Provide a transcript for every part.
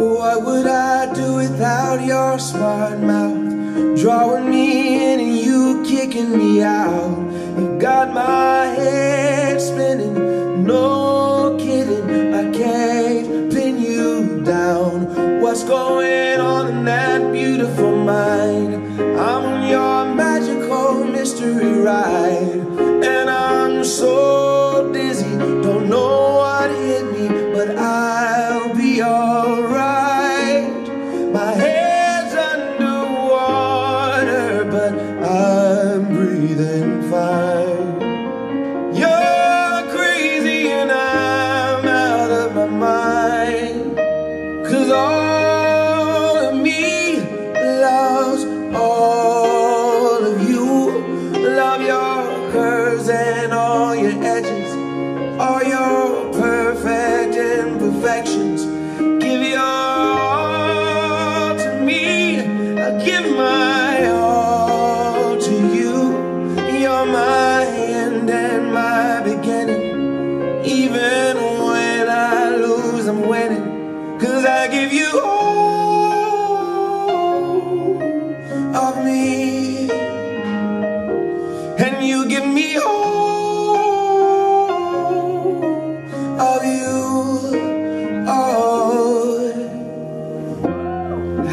What would I do without your smart mouth? Drawing me in and you kicking me out. You got my head spinning, no kidding. I can't pin you down. What's going on in that beautiful mind? I'm on your magical mystery ride. Imperfections.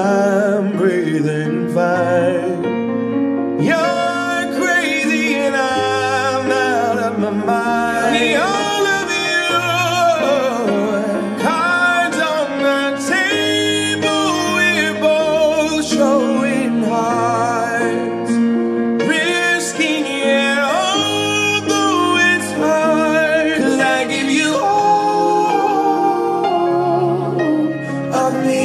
I'm breathing fine. You're crazy and I'm out of my mind. Me, all of you, cards on the table, we're both showing hearts. Risking it, although it's hard. 'Cause I give you all of me,